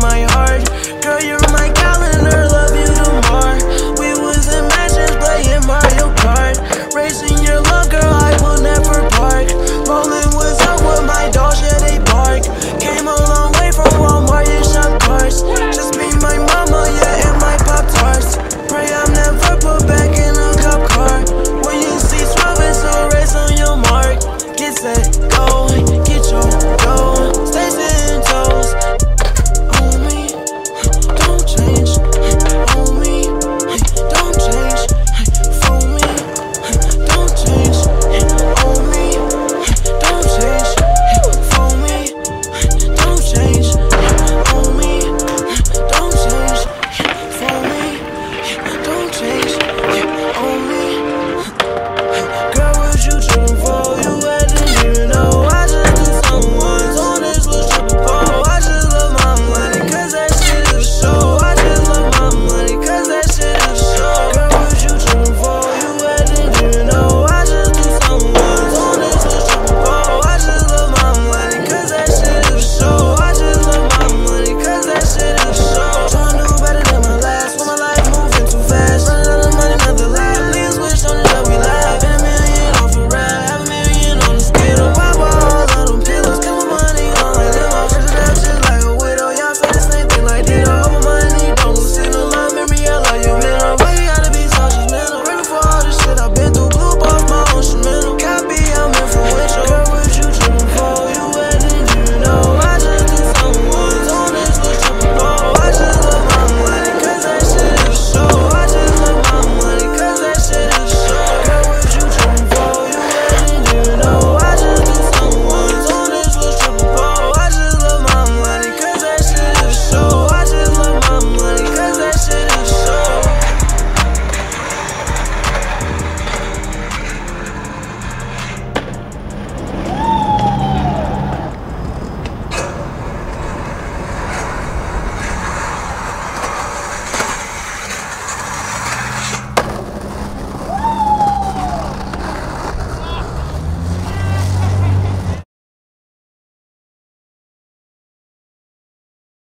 my